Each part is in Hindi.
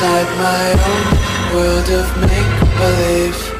inside my own world of make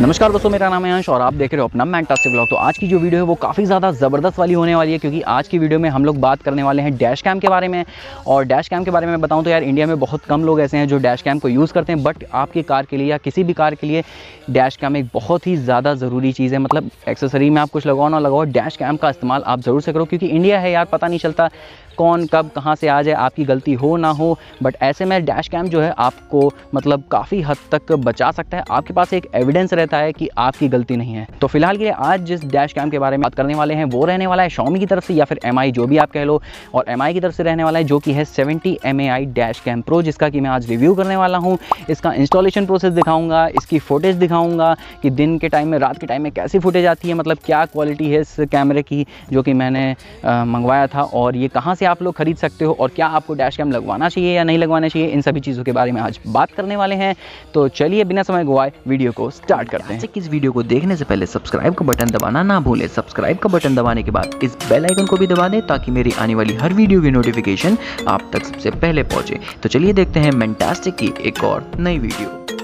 नमस्कार दोस्तों, मेरा नाम है अंश और आप देख रहे हो अपना मैंटास्टिक ब्लॉग तो आज की जो वीडियो है वो काफ़ी ज़्यादा ज़बरदस्त वाली होने वाली है, क्योंकि आज की वीडियो में हम लोग बात करने वाले हैं डैश कैम के बारे में। और डैश कैम के बारे में बताऊँ तो यार इंडिया में बहुत कम लोग ऐसे हैं जो डैश कैम को यूज़ करते हैं बट आपकी कार के लिए या किसी भी कार के लिए डैश कैम एक बहुत ही ज़्यादा ज़रूरी चीज़ है। मतलब एक्सेसरी में आप कुछ लगाओ ना लगाओ डैश कैम का इस्तेमाल आप ज़रूर से करो, क्योंकि इंडिया है यार, पता नहीं चलता कौन कब कहाँ से आ जाए, आपकी गलती हो ना हो बट ऐसे में डैश कैम जो है आपको मतलब काफ़ी हद तक बचा सकता है। आपके पास एक एविडेंस रहता है कि आपकी गलती नहीं है। तो फ़िलहाल के लिए आज जिस डैश कैम के बारे में बात करने वाले हैं, वो रहने वाला है शॉमी की तरफ़ से या फिर MI जो भी आप कह लो। और MI की तरफ़ से रहने वाला है जो कि है seventy mai dash cam pro जिसका कि मैं आज रिव्यू करने वाला हूँ। इसका इंस्टॉलेशन प्रोसेस दिखाऊँगा, इसकी फुटेज दिखाऊँगा कि दिन के टाइम में, रात के टाइम में कैसी फुटेज आती है मतलब क्या क्वालिटी है इस कैमरे की जो कि मैंने मंगवाया था और ये कहाँ से आप लोग खरीद सकते हो और क्या आपको डैश कैम लगवाना चाहिए या नहीं लगवाना चाहिए, इन सभी चीज़ों के बारे में आज बात करने वाले हैं। तो चलिए बिना समय गवाए वीडियो को स्टार्ट करते हैं। इस वीडियो को देखने से पहले सब्सक्राइब का बटन दबाना ना भूलें। सब्सक्राइब का बटन दबाने के बाद इस बेल आइकन को भी दबा दें ताकि मेरी आने वाली हर वीडियो की नोटिफिकेशन आप तक सबसे पहले पहुँचे। तो चलिए देखते हैं मेंटास्टिक की एक और नई वीडियो।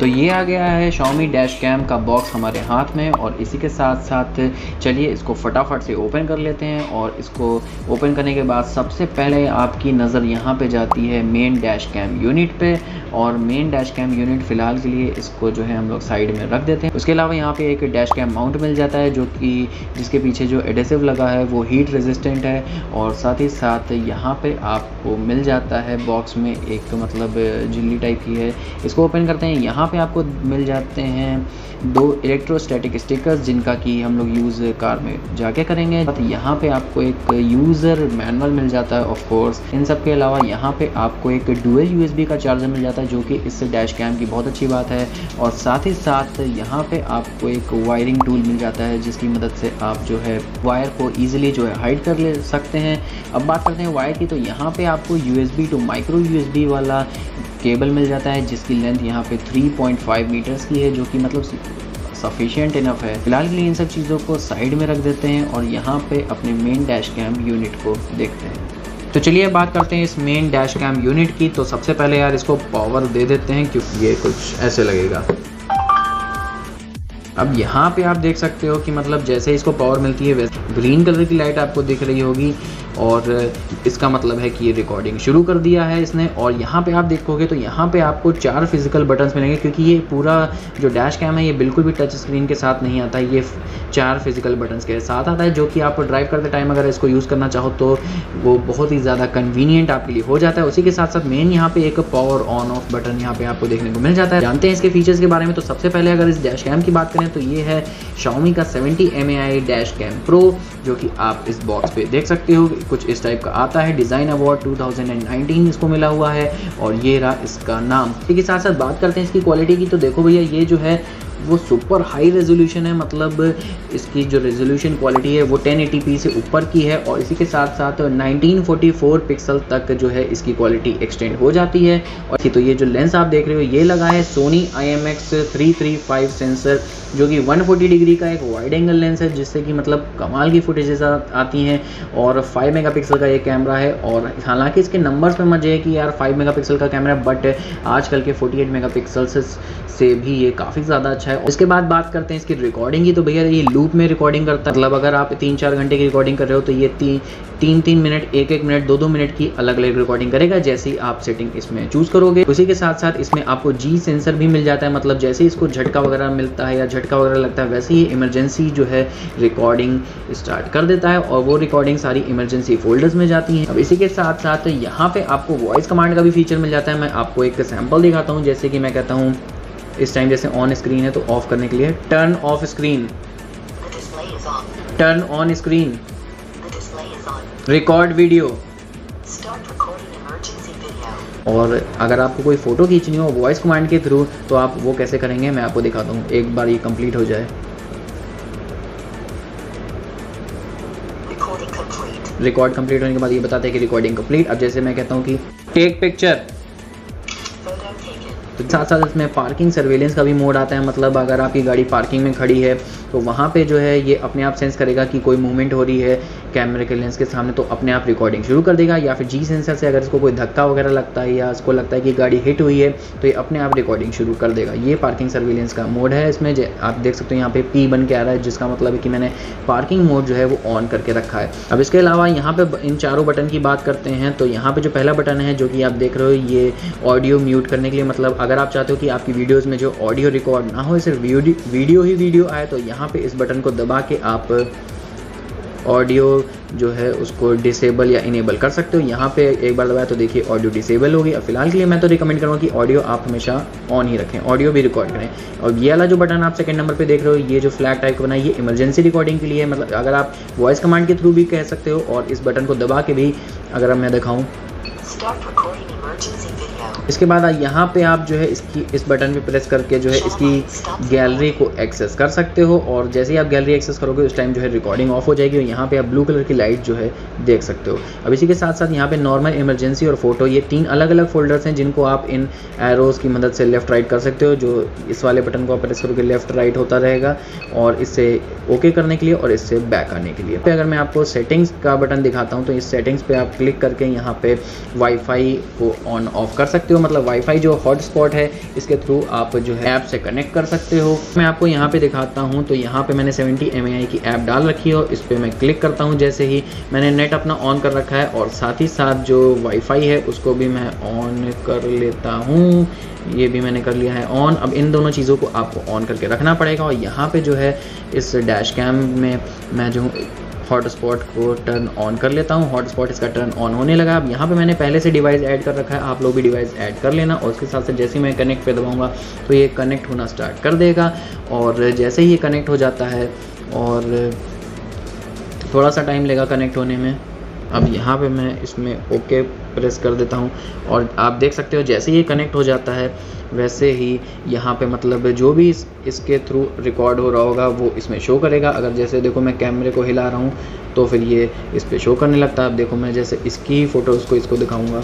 तो ये आ गया है Xiaomi डैश कैम का बॉक्स हमारे हाथ में और इसी के साथ साथ चलिए इसको फटाफट से ओपन कर लेते हैं और इसको ओपन करने के बाद सबसे पहले आपकी नज़र यहाँ पे जाती है मेन डैश कैम यूनिट पे और मेन डैश कैम यूनिट फ़िलहाल के लिए इसको जो है हम लोग साइड में रख देते हैं। उसके अलावा यहाँ पे एक डैश कैम माउंट मिल जाता है जो कि जिसके पीछे जो एडेसिव लगा है वो हीट रेजिस्टेंट है और साथ ही साथ यहाँ पे आपको मिल जाता है बॉक्स में एक मतलब झिल्ली टाइप की है। इसको ओपन करते हैं। यहाँ पे आपको मिल जाते हैं दो इलेक्ट्रोस्टैटिक स्टिकर्स जिनका कि हम लोग यूज़ कार में जाके करेंगे। तो यहाँ पे आपको एक यूज़र मैनुअल मिल जाता है ऑफ़ कोर्स इन सब के अलावा यहाँ पे आपको एक डुअल यूएसबी का चार्जर मिल जाता है, जो कि इस डैश कैम की बहुत अच्छी बात है। और साथ ही साथ यहाँ पे आपको एक वायरिंग टूल मिल जाता है, जिसकी मदद से आप जो है वायर को ईजिली जो है हाइड कर ले सकते हैं। अब बात करते हैं वायर की तो यहाँ पे आपको यूएसबी टू माइक्रो यूएसबी वाला केबल मिल जाता है, जिसकी लेंथ यहाँ पे 3.5 मीटर्स की है, जो कि मतलब सफिशिएंट इनफ है। फ़िलहाल के लिए इन सब चीज़ों को साइड में रख देते हैं और यहाँ पे अपने मेन डैश कैम यूनिट को देखते हैं। तो चलिए बात करते हैं इस मेन डैश कैम यूनिट की। तो सबसे पहले यार इसको पावर दे देते हैं, क्योंकि ये कुछ ऐसे लगेगा। अब यहाँ पे आप देख सकते हो कि मतलब जैसे इसको पावर मिलती है, वैसे ग्रीन कलर की लाइट आपको दिख रही होगी। और इसका मतलब है कि ये रिकॉर्डिंग शुरू कर दिया है इसने, और यहाँ पे आप देखोगे तो यहाँ पे आपको चार फ़िज़िकल बटन्स मिलेंगे, क्योंकि ये पूरा जो डैश कैम है, ये बिल्कुल भी टच स्क्रीन के साथ नहीं आता है ये चार फ़िज़िकल बटन्स के साथ आता है, जो कि आप ड्राइव करते टाइम अगर इसको यूज़ करना चाहो तो वो बहुत ही ज़्यादा कन्वीनियंट आपके लिए हो जाता है। उसी के साथ साथ मेन यहाँ पे एक पावर ऑन ऑफ़ बटन यहाँ पे आपको देखने को मिल जाता है। जानते हैं इसके फीचर्स के बारे में तो सबसे पहले अगर इस डैश कैम की बात करें तो ये है Xiaomi का 70 एम डैश कैम प्रो जो कि आप इस बॉक्स पे देख सकते हो। कुछ इस टाइप का आता है। डिज़ाइन अवार्ड 2019 इसको मिला हुआ है और ये रहा इसका नाम। इसके साथ साथ बात करते हैं इसकी क्वालिटी की। तो देखो भैया, ये जो है वो सुपर हाई रेजोल्यूशन है मतलब इसकी जो रेजोल्यूशन क्वालिटी है, वो 1080p से ऊपर की है और इसी के साथ साथ 1944 पिक्सल तक जो है इसकी क्वालिटी एक्सटेंड हो जाती है। और तो ये जो लेंस आप देख रहे हो, ये लगा है सोनी आई एम सेंसर जो कि 140 डिग्री का एक वाइड एंगल लेंस है, जिससे कि मतलब कमाल की फुटेजेस आती हैं और 5 मेगापिक्सल का ये कैमरा है और हालाँकि इसके नंबर्स में मज़े है कि यार 5 मेगापिक्सल का कैमरा बट आजकल के 48 मेगापिक्सल से भी ये काफ़ी ज़्यादा अच्छा है। इसके बाद बात करते हैं इसकी रिकॉर्डिंग की। तो भैया, ये लूप में रिकॉर्डिंग करता मतलब अगर आप तीन चार घंटे की रिकॉर्डिंग कर रहे हो तो ये तीन तीन तीन मिनट एक एक मिनट दो दो मिनट की अलग अलग रिकॉर्डिंग करेगा, जैसे ही आप सेटिंग इसमें चूज़ करोगे। उसी के साथ साथ इसमें आपको जी सेंसर भी मिल जाता है। मतलब जैसे ही इसको झटका वगैरह मिलता है या झटका वगैरह लगता है, वैसे ही इमरजेंसी जो है रिकॉर्डिंग स्टार्ट कर देता है और वो रिकॉर्डिंग सारी इमरजेंसी फोल्डर्स में जाती है। अब इसी के साथ साथ यहाँ पे आपको वॉइस कमांड का भी फीचर मिल जाता है। मैं आपको एक सैंपल दिखाता हूँ। जैसे कि मैं कहता हूँ इस टाइम जैसे ऑन स्क्रीन है तो ऑफ़ करने के लिए turn off screen. Turn on screen. Record video. और अगर आपको कोई फ़ोटो खींचनी हो वॉइस कमांड के थ्रू तो आप वो कैसे करेंगे, मैं आपको दिखाता हूँ एक बार ये कंप्लीट हो जाए रिकॉर्ड कंप्लीट होने के बाद ये बताते हैं कि रिकॉर्डिंग कंप्लीट अब जैसे मैं कहता हूँ कि टेक पिक्चर साथ साथ इसमें पार्किंग सर्वेलेंस का भी मोड आता है। मतलब अगर आपकी गाड़ी पार्किंग में खड़ी है तो वहाँ पे जो है ये अपने आप सेंस करेगा कि कोई मूवमेंट हो रही है। कैमरे के लेंस के सामने तो अपने आप रिकॉर्डिंग शुरू कर देगा या फिर जी सेंसर से अगर इसको कोई धक्का वगैरह लगता है या इसको लगता है कि गाड़ी हिट हुई है तो ये अपने आप रिकॉर्डिंग शुरू कर देगा। ये पार्किंग सर्विलेंस का मोड है। इसमें आप देख सकते हो यहाँ पे पी बन के आ रहा है, जिसका मतलब है कि मैंने पार्किंग मोड जो है वो ऑन करके रखा है। अब इसके अलावा यहाँ पे इन चारों बटन की बात करते हैं तो यहाँ पे जो पहला बटन है, जो कि आप देख रहे हो, ये ऑडियो म्यूट करने के लिए मतलब अगर आप चाहते हो कि आपकी वीडियोज़ में जो ऑडियो रिकॉर्ड ना हो, सिर्फ़ वीडियो ही वीडियो आए तो यहाँ पे इस बटन को दबा के आप ऑडियो जो है उसको डिसेबल या इनेबल कर सकते हो। यहाँ पे एक बार दबाया तो देखिए ऑडियो डिसेबल होगी। अब फ़िलहाल के लिए मैं तो रिकमेंड करूँगा कि ऑडियो आप हमेशा ऑन ही रखें ऑडियो भी रिकॉर्ड करें। और ये वाला जो बटन आप सेकंड नंबर पे देख रहे हो, ये जो फ्लैग टाइप का बना है, ये इमरजेंसी रिकॉर्डिंग के लिए मतलब अगर आप वॉइस कमांड के थ्रू भी कह सकते हो और इस बटन को दबा के भी अगर मैं दिखाऊँ। इसके बाद यहाँ पे आप जो है इसकी, इस बटन पे प्रेस करके जो है इसकी गैलरी को एक्सेस कर सकते हो और जैसे ही आप गैलरी एक्सेस करोगे, उस टाइम जो है रिकॉर्डिंग ऑफ़ हो जाएगी और यहाँ पे आप ब्लू कलर की लाइट जो है देख सकते हो। अब इसी के साथ साथ यहाँ पे नॉर्मल इमरजेंसी और फ़ोटो ये तीन अलग अलग फोल्डर्स हैं जिनको आप इन एरोज़ की मदद से लेफ़्ट राइट कर सकते हो, जो इस वाले बटन को आप प्रेस करोगे लेफ़्ट राइट होता रहेगा और इससे ओके करने के लिए और इससे बैक आने के लिए। अगर मैं आपको सेटिंग्स का बटन दिखाता हूँ तो इस सेटिंग्स पर आप क्लिक करके यहाँ पे वाईफाई को ऑन ऑफ़ कर सकते हो। मतलब वाईफाई जो हॉटस्पॉट है, इसके थ्रू आप जो है ऐप से कनेक्ट कर सकते हो। मैं आपको यहाँ पे दिखाता हूँ तो यहाँ पे मैंने 70 एम की ऐप डाल रखी है इस पर मैं क्लिक करता हूँ जैसे ही मैंने नेट अपना ऑन कर रखा है और साथ ही साथ जो वाईफाई है, उसको भी मैं ऑन कर लेता हूँ। ये भी मैंने कर लिया है ऑन अब इन दोनों चीज़ों को आपको ऑन करके रखना पड़ेगा और यहाँ पे जो है इस डैश कैम में मैं जो हॉटस्पॉट को टर्न ऑन कर लेता हूँ। हॉटस्पॉट इसका टर्न ऑन होने लगा। अब यहाँ पे मैंने पहले से डिवाइस ऐड कर रखा है। आप लोग भी डिवाइस ऐड कर लेना और उसके साथ साथ जैसे ही मैं कनेक्ट पे दबाऊँगा तो ये कनेक्ट होना स्टार्ट कर देगा। और जैसे ही ये कनेक्ट हो जाता है और थोड़ा सा टाइम लेगा कनेक्ट होने में, अब यहाँ पे मैं इसमें ओके प्रेस कर देता हूँ। और आप देख सकते हो जैसे ही ये कनेक्ट हो जाता है वैसे ही यहाँ पे मतलब जो भी इस, इसके थ्रू रिकॉर्ड हो रहा होगा वो इसमें शो करेगा। अगर जैसे देखो मैं कैमरे को हिला रहा हूँ तो फिर ये इस पर शो करने लगता है। अब देखो मैं जैसे इसकी फ़ोटोज़ को इसको दिखाऊँगा।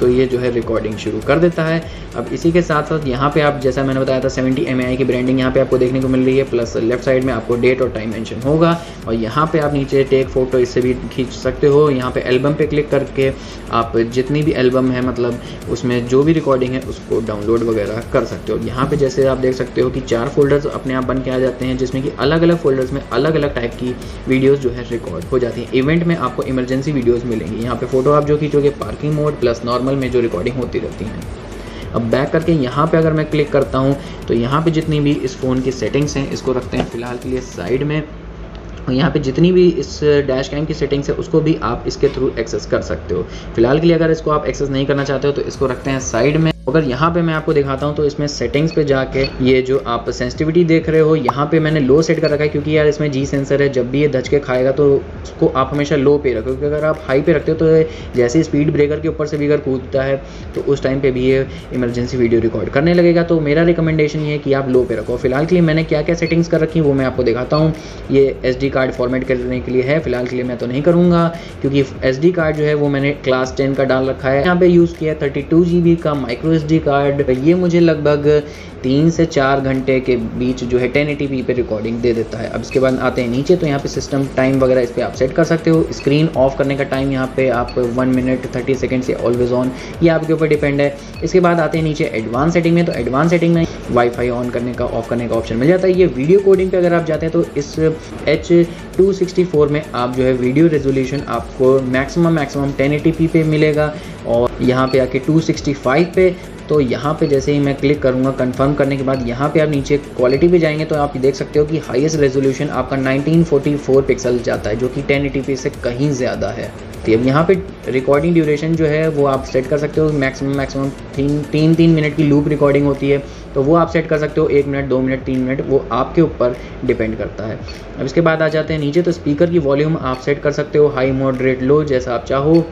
तो ये जो है रिकॉर्डिंग शुरू कर देता है। अब इसी के साथ साथ यहाँ पे आप, जैसा मैंने बताया था 70 एम की ब्रांडिंग यहाँ पे आपको देखने को मिल रही है प्लस लेफ़्ट साइड में आपको डेट और टाइम मेंशन होगा। और यहाँ पे आप नीचे टेक फ़ोटो इससे भी खींच सकते हो। यहाँ पे एल्बम पे क्लिक करके आप जितनी भी एल्बम है मतलब उसमें जो भी रिकॉर्डिंग है, उसको डाउनलोड वगैरह कर सकते हो। यहाँ पे जैसे आप देख सकते हो कि चार फोल्डर्स अपने आप बन के आ जाते हैं, जिसमें कि अलग अलग फोल्डर्स में अलग अलग टाइप की वीडियोज़ जो है रिकॉर्ड हो जाती हैं। इवेंट में आपको इमरजेंसी वीडियोज़ मिलेंगी। यहाँ पे फ़ोटो आप जो खींचोगे पार्किंग मोड प्लस नॉर्मल में जो रिकॉर्डिंग होती रहती हैं। अब बैक करके यहाँ पे अगर मैं क्लिक करता हूँ तो यहाँ पे जितनी भी इस फ़ोन की सेटिंग्स हैं, इसको रखते हैं फ़िलहाल के लिए साइड में। और यहाँ पे जितनी भी इस डैश कैम की सेटिंग्स है, उसको भी आप इसके थ्रू एक्सेस कर सकते हो। फ़िलहाल के लिए अगर इसको आप एक्सेस नहीं करना चाहते हो तो इसको रखते हैं साइड में। अगर यहाँ पे मैं आपको दिखाता हूँ तो इसमें सेटिंग्स पे जाके ये जो आप सेंसिटिविटी देख रहे हो, यहाँ पे मैंने लो सेट कर रखा है, क्योंकि यार इसमें जी सेंसर है, जब भी ये धचके खाएगा तो उसको आप हमेशा लो पे रखो, क्योंकि अगर आप हाई पे रखते हो तो जैसे स्पीड ब्रेकर के ऊपर से भी अगर कूदता है तो उस टाइम पर भी ये इमरजेंसी वीडियो रिकॉर्ड करने लगेगा। तो मेरा रिकमेंडेशन ये है कि आप लो पे रखो। फ़िलहाल के लिए मैंने क्या क्या सेटिंग्स कर रखी वो मैं आपको दिखाता हूँ। ये एसडी कार्ड फॉर्मेट करने के लिए है, फ़िलहाल के लिए मैं तो नहीं करूँगा, क्योंकि एसडी कार्ड जो है, वो मैंने क्लास टेन का डाल रखा है। यहाँ पे यूज़ किया है थर्टी का माइक्रो एसडी कार्ड ये मुझे लगभग तीन से चार घंटे के बीच जो है टेन एटी पे रिकॉर्डिंग दे देता है। अब इसके बाद आते हैं नीचे तो यहाँ पे सिस्टम टाइम वगैरह इस पर आप सेट कर सकते हो। स्क्रीन ऑफ़ करने का टाइम यहाँ पे आप वन मिनट थर्टी सेकेंड से ऑलवेज ऑन ये आपके ऊपर डिपेंड है। इसके बाद आते हैं नीचे एडवांस सेटिंग में तो एडवांस सेटिंग में वाईफाई ऑन करने का ऑफ़ करने का ऑप्शन मिल जाता है। ये वीडियो कोडिंग पे अगर आप जाते हैं तो इस एच टू सिक्सटी फोर में आप जो है वीडियो रेजोल्यूशन आपको मैक्सिमम मैक्सिमम टेन एटी पे मिलेगा। और यहाँ पे आके टू सिक्सटी फाइव पे तो यहाँ पे जैसे ही मैं क्लिक करूँगा कंफर्म करने के बाद यहाँ पे आप नीचे क्वालिटी पे जाएँगे तो आप देख सकते हो कि हाईएस्ट रेजोल्यूशन आपका 1944 पिक्सल जाता है, जो कि 1080p से कहीं ज़्यादा है। तो अब यहाँ पे रिकॉर्डिंग ड्यूरेशन जो है, वो आप सेट कर सकते हो मैक्सिमम मैक्सिमम तीन तीन तीन मिनट की लूप रिकॉर्डिंग होती है तो वो आप सेट कर सकते हो, एक मिनट दो मिनट तीन मिनट वो आपके ऊपर डिपेंड करता है। अब इसके बाद आ जाते हैं नीचे तो स्पीकर की वॉल्यूम आप सेट कर सकते हो हाई मॉडरेट लो जैसा आप चाहो।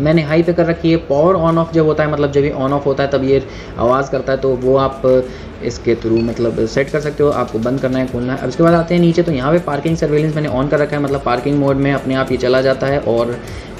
मैंने हाई पे कर रखी है। पावर ऑन ऑफ़ जब होता है मतलब जब ये ऑन ऑफ़ होता है, तब ये आवाज़ करता है तो वो आप इसके थ्रू मतलब सेट कर सकते हो। आपको बंद करना है, खोलना है। अब इसके बाद आते हैं नीचे तो यहाँ पे पार्किंग सर्वेलेंस मैंने ऑन कर रखा है। मतलब पार्किंग मोड में अपने आप ये चला जाता है और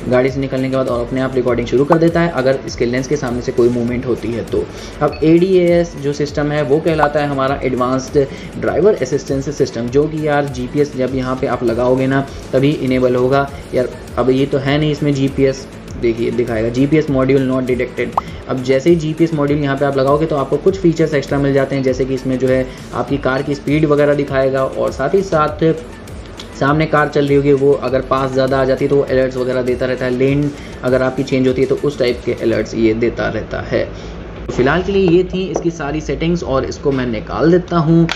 गाड़ी से निकलने के बाद और अपने आप रिकॉर्डिंग शुरू कर देता है। अगर इसके लेंस के सामने से कोई मूवमेंट होती है तो। अब ADAS जो सिस्टम है, वो कहलाता है हमारा एडवांस्ड ड्राइवर असिस्टेंस सिस्टम जो कि यार GPS जब यहाँ पर आप लगाओगे ना, तभी इनेबल होगा। यार, अब ये तो है नहीं इसमें GPS देखिए, दिखाएगा। G P module not detected अब जैसे ही जी पी मॉड्यूल यहाँ पे आप लगाओगे तो आपको कुछ फीचर्स एक्स्ट्रा मिल जाते हैं, जैसे कि इसमें जो है आपकी कार की स्पीड वगैरह दिखाएगा और साथ ही साथ सामने कार चल रही होगी, वो अगर पास ज़्यादा आ जाती है तो वो अलर्ट्स वगैरह देता रहता है। लेन अगर आपकी चेंज होती है तो उस टाइप के अलर्ट्स ये देता रहता है। तो फ़िलहाल के लिए ये थी इसकी सारी सेटिंग्स और इसको मैं निकाल देता हूँ।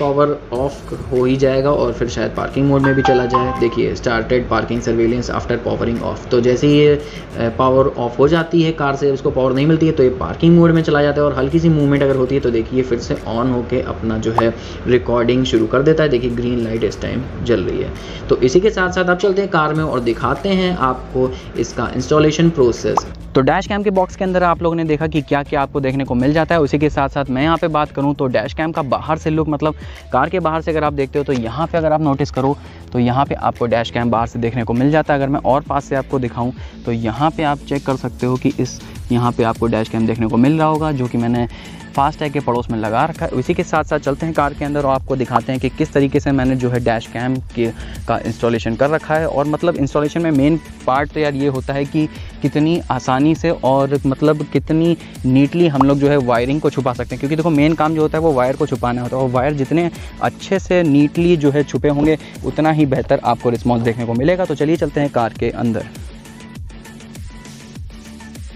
पावर ऑफ़ हो ही जाएगा और फिर शायद पार्किंग मोड में भी चला जाए। देखिए started parking surveillance after powering off तो जैसे ही ये पावर ऑफ़ हो जाती है कार से, उसको पावर नहीं मिलती है तो ये पार्किंग मोड में चला जाता है और हल्की सी मूवमेंट अगर होती है तो देखिए फिर से ऑन होकर अपना जो है रिकॉर्डिंग शुरू कर देता है। देखिए ग्रीन लाइट इस टाइम जल रही है। तो इसी के साथ साथ आप चलते हैं कार में और दिखाते हैं आपको इसका इंस्टॉलेशन प्रोसेस तो डैश कैम के बॉक्स के अंदर आप लोगों ने देखा कि क्या क्या आपको देखने को मिल जाता है। उसी के साथ साथ मैं यहाँ पे बात करूँ तो डैश कैम का बाहर से लुक मतलब कार के बाहर से अगर आप देखते हो तो यहाँ पे अगर आप नोटिस करो तो यहाँ पे आपको डैश कैम बाहर से देखने को मिल जाता है। अगर मैं और पास से आपको दिखाऊँ तो यहाँ पर आप चेक कर सकते हो कि इस यहाँ पर आपको डैश कैम देखने को मिल रहा होगा, जो कि मैंने फास्ट टैग के पड़ोस में लगा रखा है। उसी के साथ साथ चलते हैं कार के अंदर और आपको दिखाते हैं कि किस तरीके से मैंने जो है डैश कैम के, का इंस्टॉलेशन कर रखा है। और मतलब इंस्टॉलेशन में मेन पार्ट तो यार ये होता है कि कितनी आसानी से और मतलब कितनी नीटली हम लोग जो है वायरिंग को छुपा सकते हैं। क्योंकि देखो मेन काम जो होता है वो वायर को छुपाना होता है और वायर जितने अच्छे से नीटली जो है छुपे होंगे, उतना ही बेहतर आपको रिस्पॉन्स देखने को मिलेगा। तो चलिए चलते हैं कार के अंदर।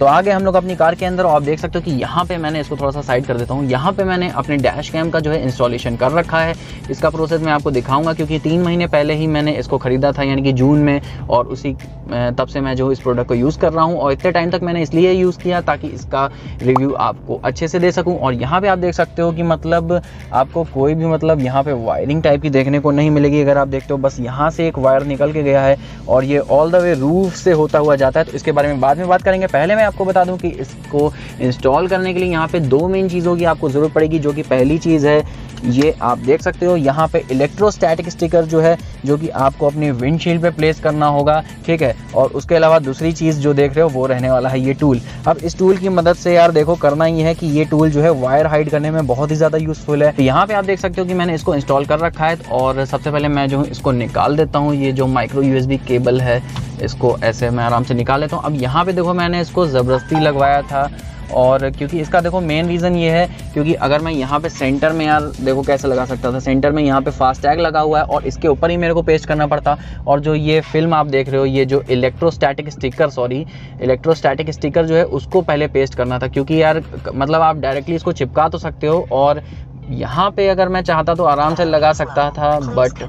तो आगे हम लोग अपनी कार के अंदर, आप देख सकते हो कि यहाँ पे मैंने इसको थोड़ा सा साइड कर देता हूँ। यहाँ पे मैंने अपने डैश कैम का जो है इंस्टॉलेशन कर रखा है। इसका प्रोसेस मैं आपको दिखाऊँगा, क्योंकि तीन महीने पहले ही मैंने इसको ख़रीदा था, यानी कि जून में, और उसी तब से मैं जो इस प्रोडक्ट को यूज़ कर रहा हूँ और इतने टाइम तक मैंने इसलिए यूज़ किया ताकि इसका रिव्यू आपको अच्छे से दे सकूँ। और यहाँ पर आप देख सकते हो कि मतलब आपको कोई भी मतलब यहाँ पर वायरिंग टाइप की देखने को नहीं मिलेगी। अगर आप देखते हो, बस यहाँ से एक वायर निकल के गया है और ये ऑल द वे रूफ से होता हुआ जाता है तो इसके बारे में बाद में बात करेंगे। पहले मैं आपको बता दूँ कि इसको इंस्टॉल करने के लिए यहाँ पे दो मेन चीज़ों की आपको ज़रूरत पड़ेगी, जो कि पहली चीज़ है ये आप देख सकते हो, यहाँ पे इलेक्ट्रोस्टैटिक स्टिकर जो है, जो कि आपको अपनी विंडशील्ड पे प्लेस करना होगा, ठीक है? और उसके अलावा दूसरी चीज़ जो देख रहे हो, वो रहने वाला है ये टूल अब इस टूल की मदद से यार देखो, करना ही है कि ये टूल जो है वायर हाइड करने में बहुत ही ज़्यादा यूज़फुल है। यहाँ पे आप देख सकते हो कि मैंने इसको इंस्टॉल कर रखा है और सबसे पहले मैं जो इसको निकाल देता हूँ। ये जो माइक्रो यूएसबी केबल है, इसको ऐसे मैं आराम से निकाल लेता हूँ। अब यहाँ पे देखो, मैंने इसको ज़बरदस्ती लगवाया था। और क्योंकि इसका देखो मेन रीज़न ये है, क्योंकि अगर मैं यहाँ पे सेंटर में यार, देखो कैसे लगा सकता था सेंटर में यहाँ पे फास्ट टैग लगा हुआ है और इसके ऊपर ही मेरे को पेस्ट करना पड़ता। और जो ये फ़िल्म आप देख रहे हो, ये जो electrostatic sticker sorry electrostatic sticker जो है, उसको पहले पेस्ट करना था। क्योंकि यार मतलब आप डायरेक्टली इसको चिपका तो सकते हो और यहाँ पे अगर मैं चाहता तो आराम से लगा सकता था बट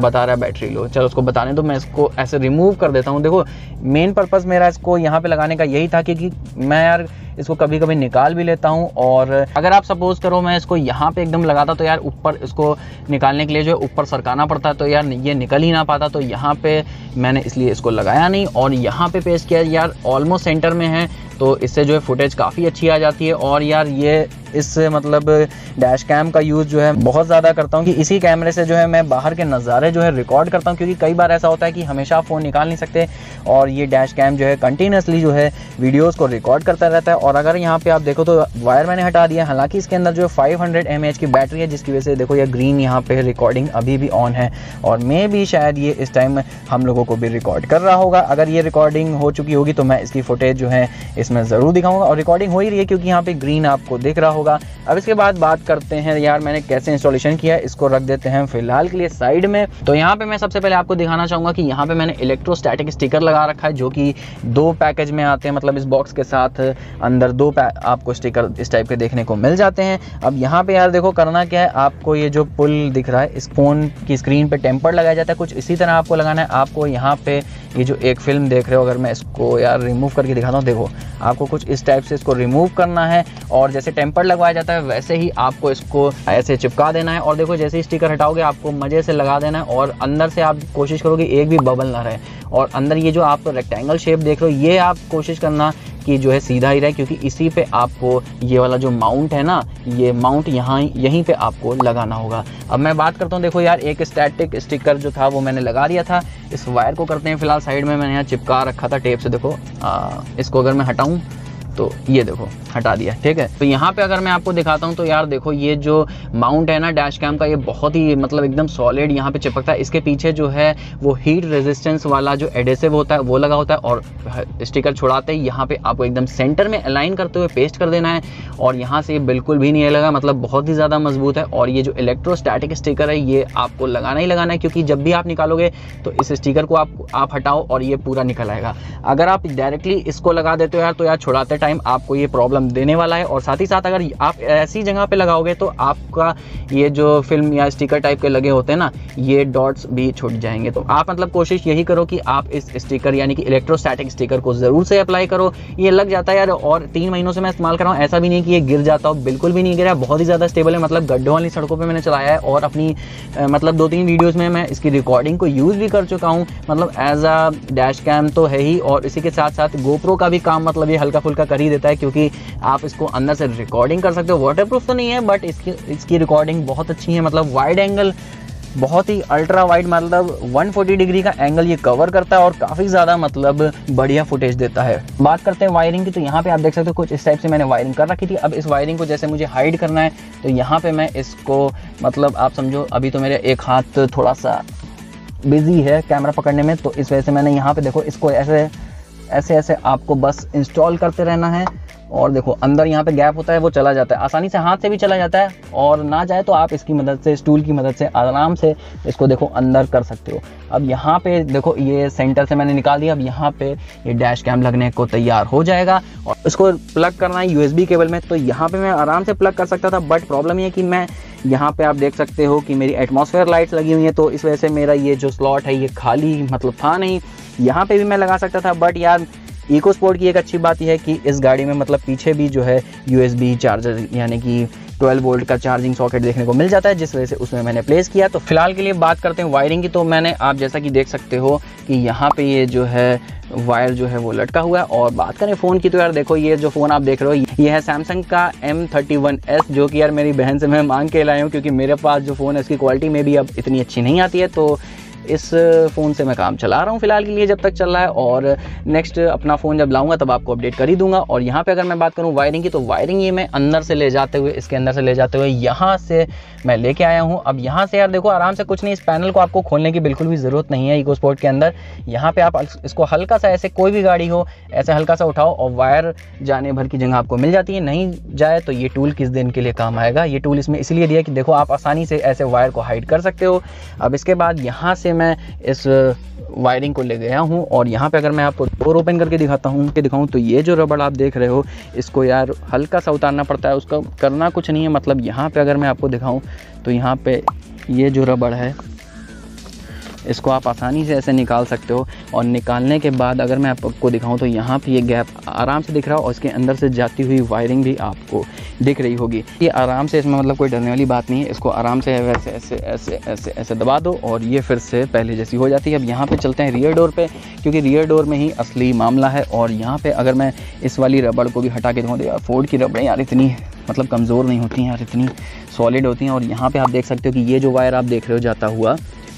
बता रहा है बैटरी लो चलो उसको बताने दो, मैं इसको ऐसे रिमूव कर देता हूँ। देखो मेन पर्पज़ मेरा इसको यहाँ पे लगाने का यही था क्योंकि मैं यार इसको कभी कभी निकाल भी लेता हूँ और अगर आप सपोज़ करो मैं इसको यहाँ पे एकदम लगाता तो यार ऊपर इसको निकालने के लिए जो है ऊपर सरकाना पड़ता तो यार ये निकल ही ना पाता तो यहाँ पे मैंने इसलिए इसको लगाया नहीं और यहाँ पे पेश किया यार ऑलमोस्ट सेंटर में है तो इससे जो है फुटेज काफ़ी अच्छी आ जाती है और यार ये इस मतलब डैश कैम का यूज़ जो है, बहुत ज़्यादा करता हूँ कि इसी कैमरे से जो है, मैं बाहर के नज़ारे जो है रिकॉर्ड करता हूँ। क्योंकि कई बार ऐसा होता है कि हमेशा फ़ोन निकाल नहीं सकते और ये डैश कैम जो है कंटिन्यूसली जो है वीडियोज़ को रिकॉर्ड करता रहता है। और अगर यहाँ पे आप देखो तो वायर मैंने हटा दिया हालाँकि इसके अंदर जो है फाइव हंड्रेड की बैटरी है, जिसकी वजह से देखो ये ग्रीन यहाँ पे रिकॉर्डिंग अभी भी ऑन है। और मे भी शायद ये इस टाइम हम लोगों को भी रिकॉर्ड कर रहा होगा। अगर ये रिकॉर्डिंग हो चुकी होगी तो मैं इसकी फुटेज जो है, इसमें ज़रूर दिखाऊँगा। और रिकॉर्डिंग हो ही रही है क्योंकि यहाँ पे ग्रीन आपको दिख रहा होगा। अब इसके बाद बात करते हैं यार मैंने कैसे इंस्टॉलेशन किया इसको रख देते हैं फ़िलहाल के लिए साइड में। तो यहाँ पे मैं सबसे पहले आपको दिखाना चाहूँगा कि यहाँ पे मैंने इलेक्ट्रोस्टैटिक स्टिकर लगा रखा है, जो कि दो पैकेज में आते हैं मतलब इस बॉक्स के साथ अंदर दो आपको स्टिकर इस टाइप के देखने को मिल जाते हैं। अब यहाँ पे यार देखो करना क्या है, आपको ये जो पुल दिख रहा है, इस फ़ोन की स्क्रीन पे टेम्पर लगाया जाता है, कुछ इसी तरह आपको लगाना है, आपको यहाँ पे ये जो एक फ़िल्म देख रहे हो, अगर मैं इसको यार रिमूव करके दिखाता हूँ, देखो, आपको कुछ इस टाइप से इसको रिमूव करना है और जैसे टेम्पर लगवाया जाता है, वैसे ही आपको इसको ऐसे चिपका देना है और देखो, जैसे ही स्टिकर हटाओगे, आपको मज़े से लगा देना है और अंदर से आप कोशिश करोगे एक भी बबल ना रहे। और अंदर ये जो आप रेक्टेंगल शेप देख रहे हो, ये आप कोशिश करना कि जो है सीधा ही रहे क्योंकि इसी पे आपको ये वाला जो माउंट है ना ये माउंट यहाँ यहीं पे आपको लगाना होगा। अब मैं बात करता हूँ देखो यार एक स्टैटिक स्टिकर जो था वो मैंने लगा दिया था। इस वायर को करते हैं फ़िलहाल साइड में मैंने यहाँ चिपका रखा था टेप से देखो आ, इसको अगर मैं हटाऊँ तो ये देखो, हटा दिया, ठीक है? तो यहाँ पे अगर मैं आपको दिखाता हूँ तो यार देखो, ये जो माउंट है ना, डैश कैम का, ये बहुत ही मतलब एकदम सॉलिड यहाँ पे चिपकता है। इसके पीछे जो है, वो हीट रेजिस्टेंस वाला जो एडेसिव होता है, वो लगा होता है और स्टिकर छुड़ाते ही यहाँ पे आपको एकदम सेंटर में अलाइन करते हुए पेस्ट कर देना है और यहाँ से ये बिल्कुल भी नहीं लगा मतलब बहुत ही ज़्यादा मज़बूत है और ये जो इलेक्ट्रोस्टैटिक स्टिकर है, ये आपको लगाना ही लगाना है, क्योंकि जब भी आप निकालोगे तो इस स्टिकर को आप आप हटाओ और ये पूरा निकल आएगा। अगर आप डायरेक्टली इसको लगा देते हो यार तो यार छुड़ाते टाइम आपको ये प्रॉब्लम देने वाला है और साथ ही साथ अगर आप ऐसी जगह पे लगाओगे तो आपका ये जो फ़िल्म या स्टिकर टाइप के लगे होते हैं ना, ये डॉट्स भी छूट जाएँगे। तो आप मतलब कोशिश यही करो कि आप इस स्टिकर यानी कि इलेक्ट्रोस्टैटिक स्टिकर को ज़रूर से अप्लाई करो। ये लग जाता है यार और तीन महीनों से मैं इस्तेमाल कर रहा हूँ, ऐसा भी नहीं कि ये गिर जाता हो, बिल्कुल भी नहीं गिरा बहुत ही ज़्यादा स्टेबल है मतलब गड्ढों वाली सड़कों पर मैंने चलाया है और अपनी मतलब दो तीन वीडियोज़ में मैं इसकी रिकॉर्डिंग को यूज़ भी कर चुका हूँ। मतलब एज अ डैश कैम तो है ही और इसी के साथ साथ गोप्रो का भी काम मतलब ये हल्का फुल्का कर ही देता है, क्योंकि आप इसको अंदर से रिकॉर्डिंग कर सकते हो। वाटर तो नहीं है बट इसकी इसकी रिकॉर्डिंग बहुत अच्छी है। मतलब वाइड एंगल बहुत ही अल्ट्रा वाइड मतलब 140 डिग्री का एंगल ये कवर करता है और काफ़ी ज़्यादा मतलब बढ़िया फुटेज देता है। बात करते हैं वायरिंग की तो यहाँ पे आप देख सकते हो कुछ इस टाइप से मैंने वायरिंग कर रखी थी। अब इस वायरिंग को जैसे मुझे हाइड करना है तो यहाँ पे मैं इसको मतलब आप समझो, अभी तो मेरे एक हाथ थोड़ा सा बिज़ी है कैमरा पकड़ने में तो इस वजह से मैंने यहाँ पे देखो, इसको ऐसे ऐसे ऐसे आपको बस इंस्टॉल करते रहना है। और देखो, अंदर यहाँ पे गैप होता है, वो चला जाता है। आसानी से हाथ से भी चला जाता है। और ना जाए तो आप इसकी मदद से स्टूल की मदद से, आराम से इसको देखो अंदर कर सकते हो। अब यहाँ पे देखो, ये सेंटर से मैंने निकाल दिया। अब यहाँ पे ये डैश कैम लगने को तैयार हो जाएगा। और इसको प्लग करना है यूएसबी केबल में। तो यहाँ पे मैं आराम से प्लग कर सकता था। बट प्रॉब्लम ये कि मैं यहाँ पे आप देख सकते हो कि मेरी एटमॉस्फेयर लाइट्स लगी हुई हैं। तो इस वजह से मेरा ये जो स्लॉट है, ये खाली मतलब था नहीं। यहाँ पे भी मैं लगा सकता था बट यार इको स्पोर्ट की एक अच्छी बात यह है कि इस गाड़ी में मतलब पीछे भी जो है यूएसबी चार्जर यानी कि 12 वोल्ट का चार्जिंग सॉकेट देखने को मिल जाता है, जिस वजह से उसमें मैंने प्लेस किया। तो फ़िलहाल के लिए बात करते हैं वायरिंग की। तो मैंने आप जैसा कि देख सकते हो कि यहाँ पे ये जो है वायर जो है वो लटका हुआ है। और बात करें फ़ोन की तो यार देखो, ये जो फ़ोन आप देख रहे हो, ये है सैमसंग का एम थर्टी वन एस जो कि यार मेरी बहन से मैं मांग के लाया हूँ, क्योंकि मेरे पास जो फ़ोन है उसकी क्वालिटी में भी अब इतनी अच्छी नहीं आती है। तो इस फ़ोन से मैं काम चला रहा हूँ फ़िलहाल के लिए जब तक चल रहा है और नेक्स्ट अपना फ़ोन जब लाऊँगा तब आपको अपडेट कर ही दूँगा। और यहाँ पे अगर मैं बात करूँ वायरिंग की तो वायरिंग ये मैं अंदर से ले जाते हुए, इसके अंदर से ले जाते हुए यहाँ से मैं लेके आया हूँ। अब यहाँ से यार देखो, आराम से कुछ नहीं, इस पैनल को आपको खोलने की बिल्कुल भी ज़रूरत नहीं है इको स्पोर्ट के अंदर। यहाँ पे आप इसको हल्का सा ऐसे कोई भी गाड़ी हो, ऐसे हल्का सा उठाओ और वायर जाने भर की जगह आपको मिल जाती है। नहीं जाए तो ये टूल किस दिन के लिए काम आएगा? ये टूल इसमें इसलिए दिया कि देखो, आप आसानी से ऐसे वायर को हाइड कर सकते हो। अब इसके बाद यहाँ से मैं इस वायरिंग को ले गया हूँ और यहाँ पे अगर मैं आपको डोर ओपन करके दिखाता हूँ, कि दिखाऊँ तो ये जो रबड़ आप देख रहे हो, इसको यार हल्का सा उतारना पड़ता है, उसका करना कुछ नहीं है। मतलब यहाँ पे अगर मैं आपको दिखाऊँ तो यहाँ पे ये जो रबड़ है इसको आप आसानी से ऐसे निकाल सकते हो। और निकालने के बाद अगर मैं आपको दिखाऊँ तो यहाँ पे ये गैप आराम से दिख रहा है और इसके अंदर से जाती हुई वायरिंग भी आपको दिख रही होगी। ये आराम से इसमें मतलब कोई डरने वाली बात नहीं है। इसको आराम से वैसे, ऐसे ऐसे ऐसे ऐसे दबा दो और ये फिर से पहले जैसी हो जाती है। अब यहाँ पर चलते हैं रियर डोर पर क्योंकि रियर डोर में ही असली मामला है। और यहाँ पर अगर मैं इस वाली रबड़ को भी हटा के दूँ यार फोर्ड की रबड़ें यार इतनी मतलब कमज़ोर नहीं होती हैं यार, इतनी सॉलिड होती हैं। और यहाँ पे आप देख सकते हो कि ये जो वायर आप देख रहे हो जाता हुआ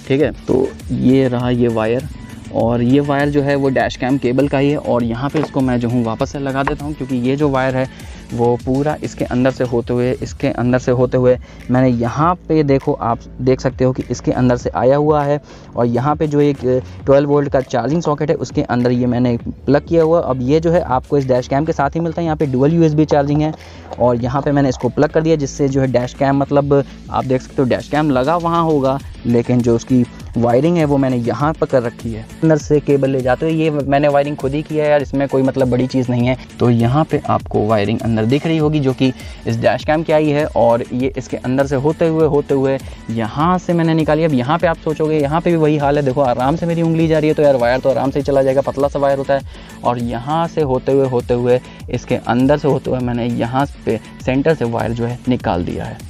ठीक है? तो ये रहा ये वायर और ये वायर जो है वो डैश कैम केबल का ही है और यहाँ पे इसको मैं जो हूँ वापस से लगा देता हूँ क्योंकि ये जो वायर है वो पूरा इसके अंदर से होते हुए, इसके अंदर से होते हुए, मैंने यहाँ पे देखो, आप देख सकते हो कि इसके अंदर से आया हुआ है और यहाँ पे जो एक 12 वोल्ट का चार्जिंग सॉकेट है, उसके अंदर ये मैंने प्लग किया हुआ। अब ये जो है, आपको इस डैश कैम के साथ ही मिलता है। यहाँ पे डुअल यूएसबी चार्जिंग है और यहाँ पे मैंने इसको प्लग कर दिया, जिससे जो है डैश कैम मतलब आप देख सकते हो डैश कैम लगा वहाँ होगा, लेकिन जो उसकी वायरिंग है, वो मैंने यहाँ पर कर रखी है। अंदर से केबल ले जाते हुए ये मैंने वायरिंग खुद ही किया है यार, इसमें कोई मतलब बड़ी चीज़ नहीं है। तो यहाँ पे आपको वायरिंग अंदर दिख रही होगी, जो कि इस डैश कैम की आई है, और ये इसके अंदर से होते हुए होते हुए यहाँ से मैंने निकाली। अब यहाँ पर आप सोचोगे, यहाँ पर भी वही हाल है। देखो, आराम से मेरी उंगली जा रही है तो यार वायर तो आराम से ही चला जाएगा, पतला सा वायर होता है। और यहाँ से होते हुए होते हुए, इसके अंदर से होते हुए मैंने यहाँ पे सेंटर से वायर जो है निकाल दिया है।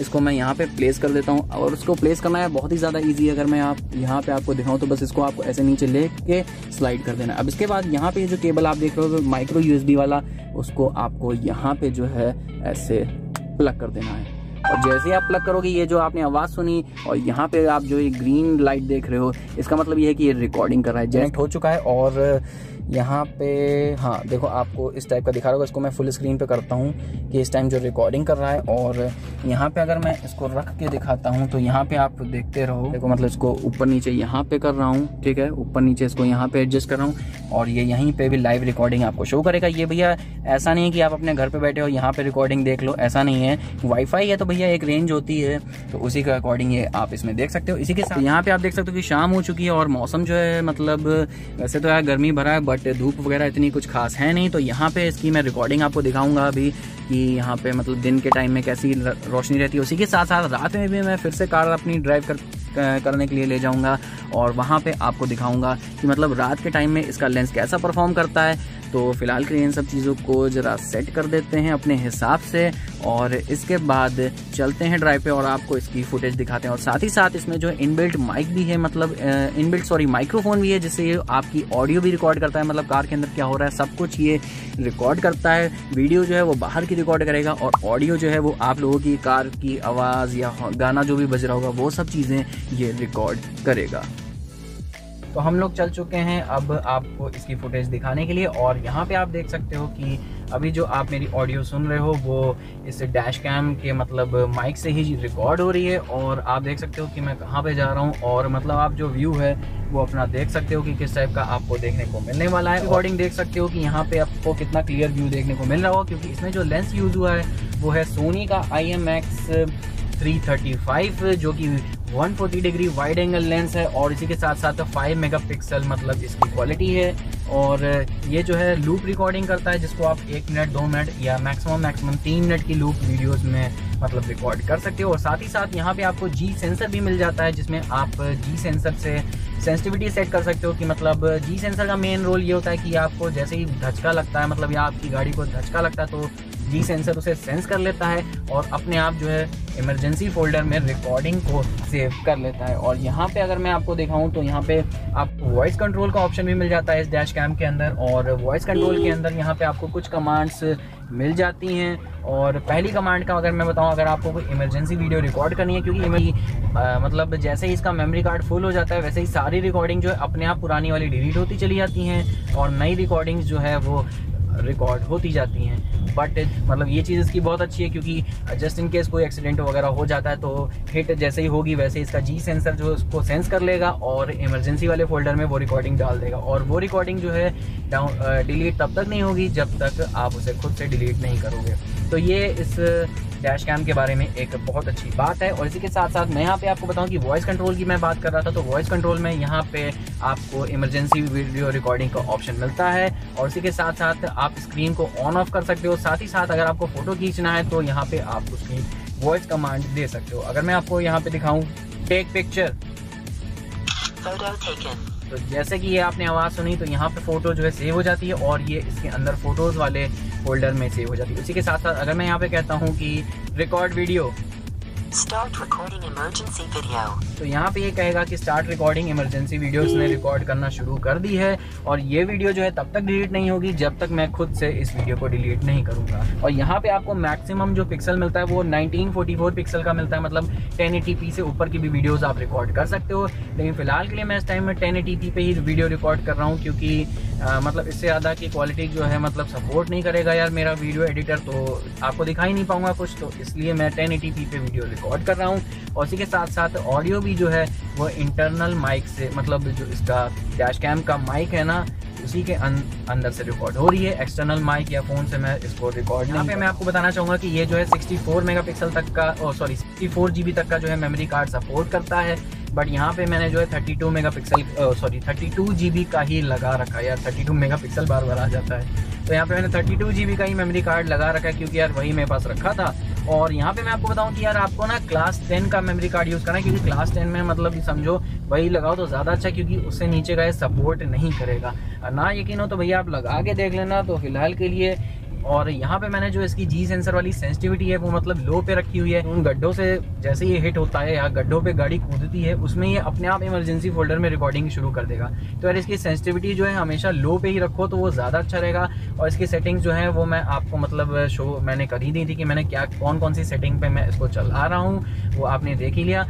इसको मैं यहाँ पे प्लेस कर देता हूँ। और उसको प्लेस करना है बहुत ही ज़्यादा इजी है। अगर मैं आप यहाँ पे आपको दिखाऊँ तो बस इसको आपको ऐसे नीचे ले के स्लाइड कर देना है। अब इसके बाद यहाँ पे जो केबल आप देख रहे हो माइक्रो यूएसबी वाला उसको आपको यहाँ पे जो है ऐसे प्लग कर देना है। और जैसे ही आप प्लग करोगे ये जो आपने आवाज़ सुनी और यहाँ पे आप जो ये ग्रीन लाइट देख रहे हो इसका मतलब ये है कि ये रिकॉर्डिंग कर रहा है। जनरेक्ट हो चुका है और यहाँ पे हाँ देखो आपको इस टाइप का दिखा रहा होगा, इसको मैं फुल स्क्रीन पे करता हूँ कि इस टाइम जो रिकॉर्डिंग कर रहा है और यहाँ पे अगर मैं इसको रख के दिखाता हूँ तो यहाँ पे आप देखते रहो। देखो मतलब इसको ऊपर नीचे यहाँ पे कर रहा हूँ, ठीक है? ऊपर नीचे इसको यहाँ पे एडजस्ट कर रहा हूँ और ये यहीं पे भी लाइव रिकॉर्डिंग आपको शो करेगा। ये भैया, ऐसा नहीं है कि आप अपने घर पे बैठे हो, यहाँ पे रिकॉर्डिंग देख लो, ऐसा नहीं है। वाईफाई है तो भैया एक रेंज होती है तो उसी के अकॉर्डिंग ये आप इसमें देख सकते हो। इसी के साथ यहाँ पे आप देख सकते हो कि शाम हो चुकी है और मौसम जो है मतलब वैसे तो यार गर्मी भरा है धूप वगैरह इतनी कुछ खास है नहीं तो यहाँ पे इसकी मैं रिकॉर्डिंग आपको दिखाऊँगा अभी कि यहाँ पे मतलब दिन के टाइम में कैसी रोशनी रहती है। उसी के साथ साथ रात में भी मैं फिर से कार अपनी ड्राइव कर करने के लिए ले जाऊँगा और वहाँ पे आपको दिखाऊँगा कि मतलब रात के टाइम में इसका लेंस कैसा परफॉर्म करता है। तो फ़िलहाल के लिए इन सब चीज़ों को ज़रा सेट कर देते हैं अपने हिसाब से और इसके बाद चलते हैं ड्राइव पे और आपको इसकी फुटेज दिखाते हैं और साथ ही साथ इसमें जो इनबिल्ट माइक भी है मतलब इनबिल्ट सॉरी माइक्रोफोन भी है, जिससे ये आपकी ऑडियो भी रिकॉर्ड करता है मतलब कार के अंदर क्या हो रहा है, सब कुछ ये रिकॉर्ड करता है वीडियो जो है वो बाहर की रिकॉर्ड करेगा और ऑडियो जो है वो आप लोगों की कार की आवाज़ या गाना जो भी बज रहा होगा, वो सब चीज़ें ये रिकॉर्ड करेगा। तो हम लोग चल चुके हैं अब आपको इसकी फुटेज दिखाने के लिए और यहाँ पे आप देख सकते हो कि अभी जो आप मेरी ऑडियो सुन रहे हो, वो इस डैश कैम के मतलब माइक से ही रिकॉर्ड हो रही है और आप देख सकते हो कि मैं कहाँ पे जा रहा हूँ और मतलब आप जो व्यू है, वो अपना देख सकते हो कि किस टाइप का आपको देखने को मिलने वाला है। रिकॉर्डिंग देख सकते हो कि यहाँ पे आपको कितना क्लियर व्यू देखने को मिल रहा हो क्योंकि इसमें जो लेंस यूज़ हुआ है, वो है सोनी का आई एम एक्स 335 जो कि 140 डिग्री वाइड एंगल लेंस है और इसी के साथ साथ 5 मेगापिक्सल मतलब इसकी क्वालिटी है। और ये जो है लूप रिकॉर्डिंग करता है, जिसको आप एक मिनट दो मिनट या मैक्सिमम मैक्सिमम तीन मिनट की लूप वीडियोस में मतलब रिकॉर्ड कर सकते हो। और साथ ही साथ यहाँ पे आपको जी सेंसर भी मिल जाता है, जिसमें आप जी सेंसर से सेंसिटिविटी सेट कर सकते हो कि मतलब जी सेंसर का मेन रोल ये होता है कि आपको जैसे ही धचका लगता है मतलब या आपकी गाड़ी को धचका लगता है तो जी सेंसर उसे सेंस कर लेता है और अपने आप जो है इमरजेंसी फोल्डर में रिकॉर्डिंग को सेव कर लेता है। और यहाँ पे अगर मैं आपको दिखाऊँ तो यहाँ पे आपको वॉइस कंट्रोल का ऑप्शन भी मिल जाता है इस डैश कैम के अंदर और वॉइस कंट्रोल के अंदर यहाँ पे आपको कुछ कमांड्स मिल जाती हैं। और पहली कमांड का अगर मैं बताऊँ अगर आपको कोई इमरजेंसी वीडियो रिकॉर्ड करनी है क्योंकि आ, मतलब जैसे ही इसका मेमोरी कार्ड फुल हो जाता है वैसे ही सारी रिकॉर्डिंग जो है अपने आप पुरानी वाली डिलीट होती चली जाती हैं और नई रिकॉर्डिंग्स जो है वो रिकॉर्ड होती जाती हैं। बट मतलब ये चीज़ इसकी बहुत अच्छी है क्योंकि जस्ट इन केस कोई एक्सीडेंट वगैरह हो जाता है तो हिट जैसे ही होगी वैसे इसका जी सेंसर जो उसको सेंस कर लेगा और इमरजेंसी वाले फोल्डर में वो रिकॉर्डिंग डाल देगा। और वो रिकॉर्डिंग जो है डाउन डिलीट तब तक नहीं होगी जब तक आप उसे खुद से डिलीट नहीं करोगे। तो ये इस डैश कैम के बारे में एक बहुत अच्छी बात है। और इसी के साथ साथ मैं यहाँ पे आपको बताऊँ कि वॉइस कंट्रोल की मैं बात कर रहा था तो वॉइस कंट्रोल में यहाँ पे आपको इमरजेंसी वीडियो रिकॉर्डिंग का ऑप्शन मिलता है। और इसी के साथ साथ आप स्क्रीन को ऑन ऑफ़ कर सकते हो, साथ ही साथ अगर आपको फ़ोटो खींचना है तो यहाँ पे आप उसकी वॉइस कमांड दे सकते हो। अगर मैं आपको यहाँ पे दिखाऊँ टेक पिक्चर. तो जैसे कि ये आपने आवाज़ सुनी तो यहाँ पे फ़ोटो जो है सेव हो जाती है और ये इसके अंदर फ़ोटोज़ वाले फोल्डर में सेव हो जाती है। उसी के साथ साथ अगर मैं यहाँ पे कहता हूँ कि record video Start recording emergency video. तो यहाँ पे ये कहेगा कि स्टार्ट रिकॉर्डिंग इमरजेंसी वीडियो इसने रिकॉर्ड करना शुरू कर दी है और ये वीडियो जो है तब तक डिलीट नहीं होगी जब तक मैं खुद से इस वीडियो को डिलीट नहीं करूँगा और यहाँ पे आपको मैक्सिमम जो पिक्सल मिलता है वो 1944 पिक्सल का मिलता है मतलब 1080p से ऊपर की भी वीडियोज़ आप रिकॉर्ड कर सकते हो लेकिन फ़िलहाल के लिए मैं इस टाइम में 1080p पे ही वीडियो रिकॉर्ड कर रहा हूँ क्योंकि आ, मतलब इससे ज़्यादा की क्वालिटी जो है मतलब सपोर्ट नहीं करेगा यार मेरा वीडियो एडिटर तो आपको दिखाई नहीं पाऊँगा कुछ तो इसलिए मैं 1080p पे वीडियो रिकॉर्ड कर रहा हूँ। और इसी के साथ साथ ऑडियो भी जो है वो इंटरनल माइक से मतलब जो इसका डैश कैम का माइक है ना उसी के अं, अंदर से रिकॉर्ड हो रही है। एक्सटर्नल माइक या फ़ोन से मैं इसको रिकॉर्ड यहाँ पे मैं आपको बताना चाहूँगा कि ये जो है 64 मेगापिक्सल तक का सॉरी 64 जीबी तक का जो है मेमोरी कार्ड सपोर्ट करता है। बट यहाँ पे मैंने जो है 32 मेगापिक्सल सॉरी 32 जीबी का ही लगा रखा है यार। 32 मेगापिक्सल बार बार आ जाता है। तो यहाँ पे मैंने 32 जीबी का ही मेमोरी कार्ड लगा रखा है क्योंकि यार वही मेरे पास रखा था। और यहाँ पे मैं आपको बताऊँ कि यार आपको ना क्लास 10 का मेमोरी कार्ड यूज़ करना है, क्योंकि क्लास 10 में मतलब समझो, वही लगाओ तो ज़्यादा अच्छा क्योंकि उससे नीचे का ये सपोर्ट नहीं करेगा। ना यकीन हो तो भैया आप लगा के देख लेना। तो फ़िलहाल के लिए और यहाँ पे मैंने जो इसकी जी सेंसर वाली सेंसिटिविटी है, वो मतलब लो पे रखी हुई है। उन गड्ढों से जैसे ये हिट होता है या गड्ढों पे गाड़ी कूदती है, उसमें ये अपने आप इमरजेंसी फोल्डर में रिकॉर्डिंग शुरू कर देगा। तो यार इसकी सेंसिटिविटी जो है, हमेशा लो पे ही रखो तो वो ज़्यादा अच्छा रहेगा। और इसकी सेटिंग्स जो है, वो मैं आपको मतलब शो मैंने कर ही दी थी कि मैंने क्या कौन कौन सी सेटिंग पे मैं इसको चला रहा हूँ, वो आपने देख ही लिया।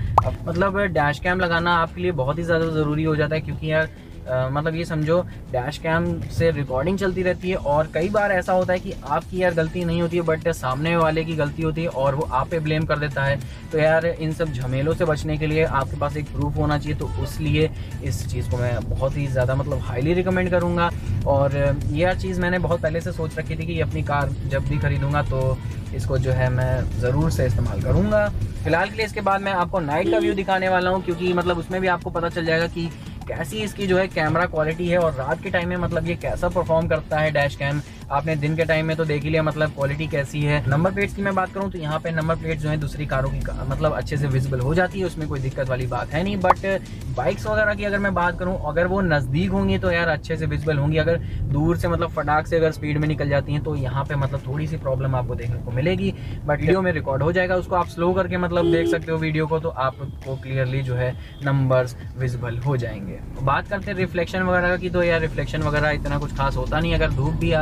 मतलब डैश कैम लगाना आपके लिए बहुत ही ज़्यादा ज़रूरी हो जाता है क्योंकि यार मतलब ये समझो डैश कैम से रिकॉर्डिंग चलती रहती है और कई बार ऐसा होता है कि आपकी यार गलती नहीं होती है बट सामने वाले की गलती होती है और वो आप पे ब्लेम कर देता है। तो यार, इन सब झमेलों से बचने के लिए आपके पास एक प्रूफ होना चाहिए तो उसलिए इस चीज़ को मैं बहुत ही ज़्यादा मतलब हाईली रिकमेंड करूँगा। और यह चीज़ मैंने बहुत पहले से सोच रखी थी कि अपनी कार जब भी खरीदूँगा तो इसको जो है मैं ज़रूर से इस्तेमाल करूँगा। फ़िलहाल के लिए इसके बाद मैं आपको नाइट का व्यू दिखाने वाला हूँ, क्योंकि मतलब उसमें भी आपको पता चल जाएगा कि कैसी इसकी जो है कैमरा क्वालिटी है और रात के टाइम में मतलब ये कैसा परफॉर्म करता है डैश कैम आपने दिन के टाइम में तो देख ही लिया मतलब क्वालिटी कैसी है। नंबर प्लेट्स की मैं बात करूँ तो यहाँ पे नंबर प्लेट जो है दूसरी कारों की मतलब अच्छे से विजिबल हो जाती है, उसमें कोई दिक्कत वाली बात है नहीं। बट बाइक्स वगैरह की अगर मैं बात करूँ, अगर वो नज़दीक होंगी तो यार अच्छे से विजिबल होंगी। अगर दूर से मतलब फटाक से अगर स्पीड में निकल जाती हैं तो यहाँ पे मतलब थोड़ी सी प्रॉब्लम आपको देखने को मिलेगी। बट वीडियो में रिकॉर्ड हो जाएगा, उसको आप स्लो करके मतलब देख सकते हो वीडियो को तो आपको क्लियरली जो है नंबर्स विजिबल हो जाएँगे। बात करते हैं रिफ्लेक्शन वगैरह की तो यार रिफ्लेक्शन वगैरह इतना कुछ खास होता नहीं। अगर धूप भी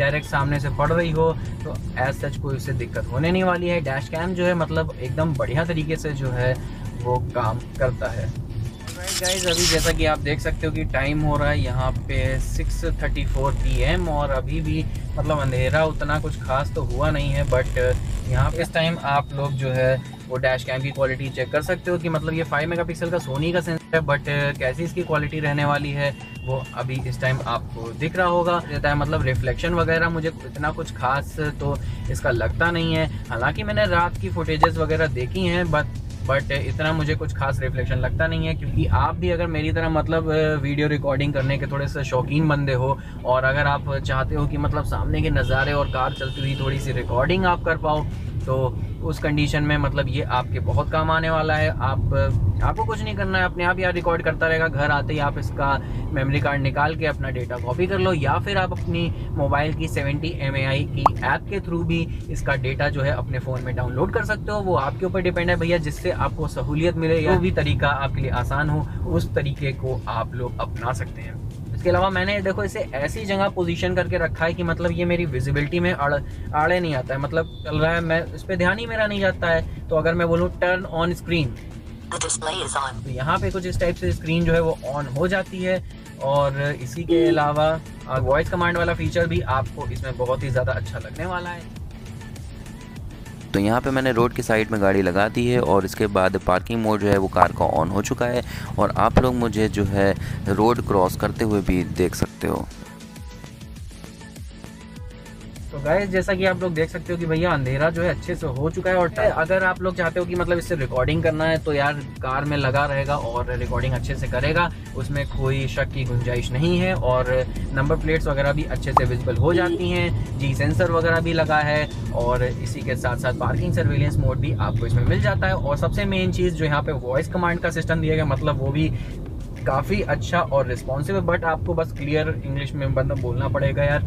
डायरेक्ट सामने से पड़ रही हो तो एज सच कोई उससे दिक्कत होने नहीं वाली है। डैश कैम जो है मतलब एकदम बढ़िया तरीके से जो है, वो काम करता है। गाइज़ अभी जैसा कि आप देख सकते हो कि टाइम हो रहा है यहाँ पे 6:34 पीएम और अभी भी मतलब अंधेरा उतना कुछ खास तो हुआ नहीं है बट यहाँ पे इस टाइम आप लोग जो है वो डैश कैम की क्वालिटी चेक कर सकते हो कि मतलब ये 5 मेगापिक्सल का सोनी का सेंसर है बट कैसी इसकी क्वालिटी रहने वाली है, वो अभी इस टाइम आपको दिख रहा होगा। रहता है मतलब रिफ्लेक्शन वगैरह मुझे इतना कुछ खास तो इसका लगता नहीं है। हालाँकि मैंने रात की फुटेजेस वगैरह देखी हैं बट बट इतना मुझे कुछ खास रिफ्लेक्शन लगता नहीं है, क्योंकि आप भी अगर मेरी तरह मतलब वीडियो रिकॉर्डिंग करने के थोड़े से शौकीन बंदे हो, और अगर आप चाहते हो कि मतलब सामने के नज़ारे और कार चलती हुई थोड़ी सी रिकॉर्डिंग आप कर पाओ तो उस कंडीशन में मतलब ये आपके बहुत काम आने वाला है। आप आपको कुछ नहीं करना है अपने आप यार रिकॉर्ड करता रहेगा। घर आते ही आप इसका मेमोरी कार्ड निकाल के अपना डेटा कॉपी कर लो या फिर आप अपनी मोबाइल की 70 एम की ऐप के थ्रू भी इसका डेटा जो है अपने फ़ोन में डाउनलोड कर सकते हो। वो आपके ऊपर डिपेंड है भैया जिससे आपको सहूलियत मिले या भी तरीका आपके लिए आसान हो उस तरीके को आप लोग अपना सकते हैं। इसके अलावा मैंने देखो इसे ऐसी जगह पोजीशन करके रखा है कि मतलब ये मेरी विजिबिलिटी में आड़ आड़े नहीं आता है। मतलब चल रहा है मैं इस पर ध्यान ही मेरा नहीं जाता है। तो अगर मैं बोलूँ टर्न ऑन स्क्रीन तो यहाँ पे कुछ इस टाइप से स्क्रीन जो है वो ऑन हो जाती है। और इसी के अलावा वॉइस कमांड वाला फीचर भी आपको इसमें बहुत ही ज़्यादा अच्छा लगने वाला है। तो यहाँ पे मैंने रोड की साइड में गाड़ी लगा दी है और इसके बाद पार्किंग मोड जो है वो कार का ऑन हो चुका है और आप लोग मुझे जो है रोड क्रॉस करते हुए भी देख सकते हो। गाइस जैसा कि आप लोग देख सकते हो कि भैया अंधेरा जो है अच्छे से हो चुका है और अगर आप लोग चाहते हो कि मतलब इससे रिकॉर्डिंग करना है तो यार कार में लगा रहेगा और रिकॉर्डिंग अच्छे से करेगा। उसमें कोई शक की गुंजाइश नहीं है और नंबर प्लेट्स वगैरह भी अच्छे से विजिबल हो जाती हैं। जी सेंसर वगैरह भी लगा है और इसी के साथ साथ पार्किंग सर्वेलेंस मोड भी आपको इसमें मिल जाता है। और सबसे मेन चीज़ जो यहाँ पे वॉइस कमांड का सिस्टम दिया गया मतलब वो भी काफ़ी अच्छा और रिस्पॉन्सिव है बट आपको बस क्लियर इंग्लिश में मतलब बोलना पड़ेगा यार।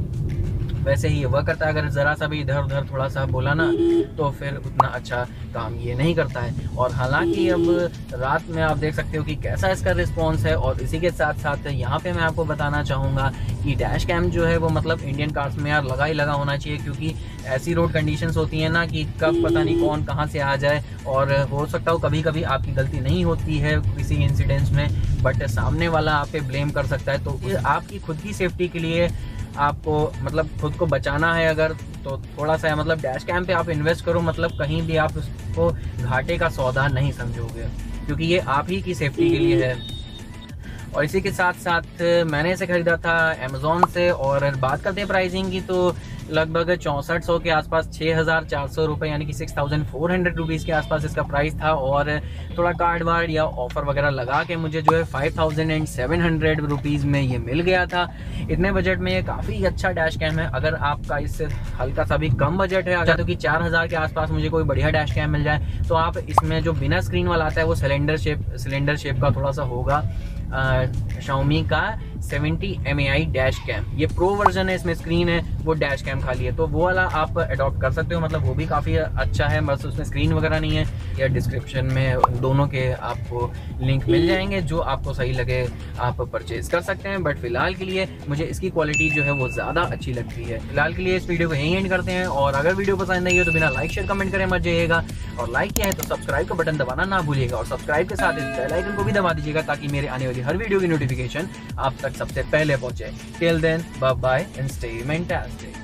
वैसे ही वह करता है। अगर ज़रा सा भी इधर उधर थोड़ा सा बोला ना तो फिर उतना अच्छा काम ये नहीं करता है। और हालाँकि अब रात में आप देख सकते हो कि कैसा इसका रिस्पॉन्स है, और इसी के साथ साथ यहाँ पे मैं आपको बताना चाहूँगा कि डैश कैम जो है वो मतलब इंडियन कार्स में यार लगा ही लगा होना चाहिए, क्योंकि ऐसी रोड कंडीशंस होती हैं ना कि कब पता नहीं कौन कहाँ से आ जाए, और हो सकता हो कभी कभी आपकी गलती नहीं होती है किसी इंसिडेंट्स में बट सामने वाला आप पे ब्लेम कर सकता है। तो आपकी खुद की सेफ्टी के लिए आपको मतलब खुद को बचाना है अगर तो थोड़ा सा मतलब डैश कैम पे आप इन्वेस्ट करो मतलब कहीं भी आप उसको घाटे का सौदा नहीं समझोगे, क्योंकि ये आप ही की सेफ्टी के लिए है। और इसी के साथ साथ मैंने इसे ख़रीदा था अमेज़ोन से और बात करते हैं प्राइसिंग की तो लगभग चौंसठ सौ के आसपास छः हज़ार चार सौ रुपये यानी कि six thousand four hundred rupees के आसपास इसका प्राइस था और थोड़ा कार्ड वार्ड या ऑफ़र वगैरह लगा के मुझे जो है five thousand and seven hundred rupees में ये मिल गया था। इतने बजट में ये काफ़ी अच्छा डैश कैम है। अगर आपका इससे हल्का सा भी कम बजट है, अगर तो कि चार हज़ार के आसपास मुझे कोई बढ़िया डैश कैम मिल जाए तो आप इसमें जो बिना स्क्रीन वाला आता है, वो सिलेंडर शेप सिलेंडर शेप का थोड़ा सा होगा। शाओमी का 70 एम डैश कैम ये प्रो वर्जन है, इसमें स्क्रीन है, वो डैश कैम खाली है। तो वो वाला आप अडॉप्ट कर सकते हो मतलब वो भी काफ़ी अच्छा है, बस उसमें स्क्रीन वगैरह नहीं है। या डिस्क्रिप्शन में दोनों के आपको लिंक मिल जाएँगे, जो आपको सही लगे, आप परचेज कर सकते हैं। बट फ़िलहाल के लिए मुझे इसकी क्वालिटी जो है वो ज़्यादा अच्छी लगती है। फ़िलहाल के लिए इस वीडियो को यहीं एंड करते हैं। और अगर वीडियो पसंद आई हो तो बिना लाइक शेयर कमेंट करें मत जाइएगा। और लाइक किया है तो सब्सक्राइब का बटन दबाना ना भूलिएगा। और सब्सक्राइब के साथ इस को भी दबा दीजिएगा, ताकि मेरे आने वाली हर वीडियो की नोटिफिकेशन आप सबसे पहले पहुँचे। Till then bye bye and stay mentastic